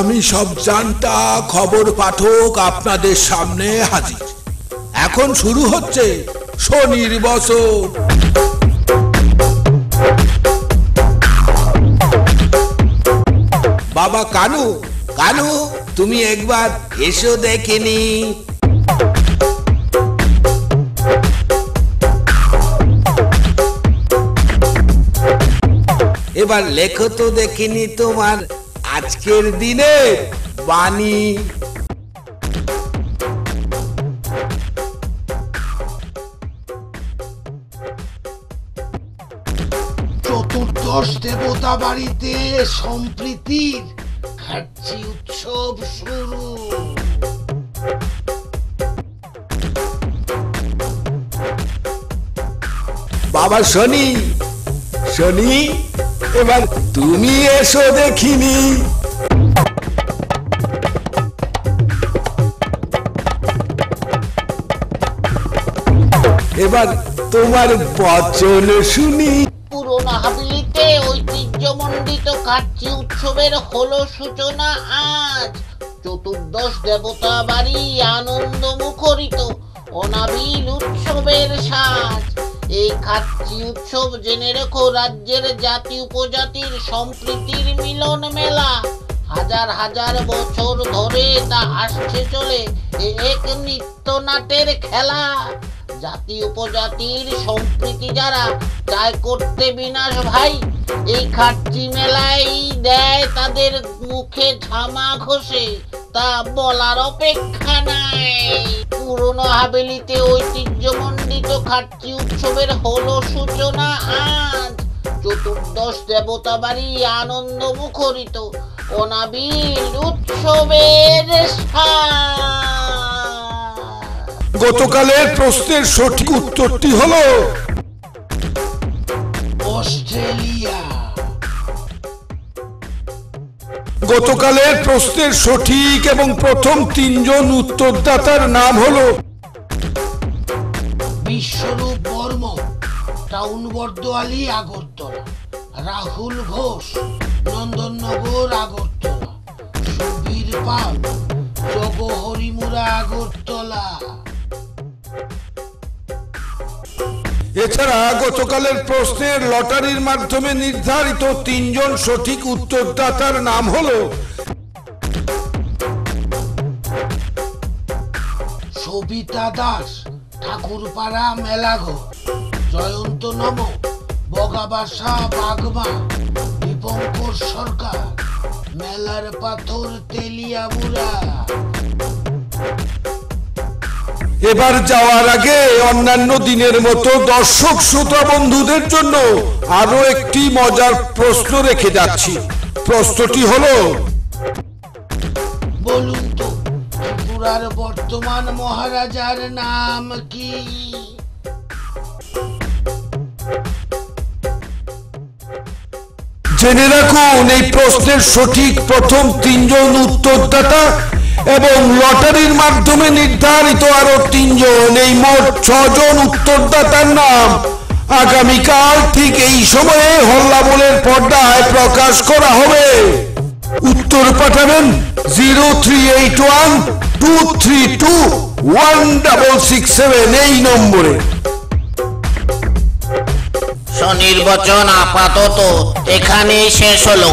আমি সব জানতা খবর পাঠক আপনাদের সামনে হাজির। এখন শুরু হচ্ছে শনির বছর। বাবা কানু কানু, তুমি একবার এসো দেখিনি এবার লেখো তো দেখিনি তোমার আজকের দিনে বাণী। চতুর্দশ দেবতা বাড়িতে সম্প্রীতির খাচ্ছি উৎসব শুরু। বাবা শনি শনি এবার তুমি এসো দেখিনি। এবার তোমার বচন শুনি। পুরোনো হাবিলিতে ঐতিহ্যমণ্ডিত কাচ্চি উৎসবের হলো সূচনা আজ। চতুর্দশ দেবতা বাড়ি আনন্দ মুখরিত অনাবিল উৎসবের সাজ। এই কাচ্চি উৎসব জেনে রেখো রাজ্যের জাতি উপজাতির সম্প্রীতির মিলন মেলা। হাজার হাজার বছর ধরে তা আসছে চলে এক নাটের খেলা। জাতি উপজাতির সম্প্রীতি যারা চায় করতে বিনাশ ভাই। এই খাট্টি মেলায় দেয় তাদের মুখে ঝামা ঘষে। তা বলার অপেক্ষা নাই। পুরনো হাবেলিতে ঐতিহ্যমণ্ডিত খাট্টি উৎসবের হলো সূচনা আজ। চতুর্দশ দেবতা বাড়ি আনন্দ মুখরিত অনাবিল উৎসবের গতকালের প্রশ্নের সঠিক উত্তরটি হলো অস্ট্রেলিয়া। গতকালের প্রশ্নের সঠিক এবং প্রথম তিনজন উত্তরদাতার নাম হলো বিশ্বরূপ বর্ম, টাউন বর্দোয়ালি, আগরতলা। রাহুল ঘোষ, নন্দননগর, আগরতলা। সুবীর পাল, জগহরিমুরা, আগরতলা। এছাড়া গতকালের প্রশ্নের লটারির মাধ্যমে নির্ধারিত তিনজন সঠিক উত্তরদাতার নাম হল সবিতা দাস, ঠাকুরপাড়া মেলাঘর, জয়ন্ত নম, বগাবাসা বাগমা, দীপঙ্কর সরকার, মেলার পাথর তেলিয়ামুরা এবার যাওয়ার আগে অন্যান্য দিনের মতো দর্শক শ্রোতা বন্ধুদের জন্য আরও একটি মজার প্রশ্ন রেখে যাচ্ছি। প্রশ্নটি হলো বলুন তো ত্রিপুরার বর্তমান মহারাজার নাম কি? জেনে রাখুন এই প্রশ্নের সঠিক প্রথম তিনজন উত্তরদাতা এবং লটারির মাধ্যমে নির্ধারিত আরও তিনজন, এই মোট ছজন উত্তরদাতার নাম। আগামীকাল ঠিক এই সময়ে হল্লাবলের পর্দায় প্রকাশ করা হবে। উত্তর পাঠাবেন zero three eight one two three two one double six seven, এই নম্বরে। স্বনির্বাচন আপাতত এখানেই শেষ হলো।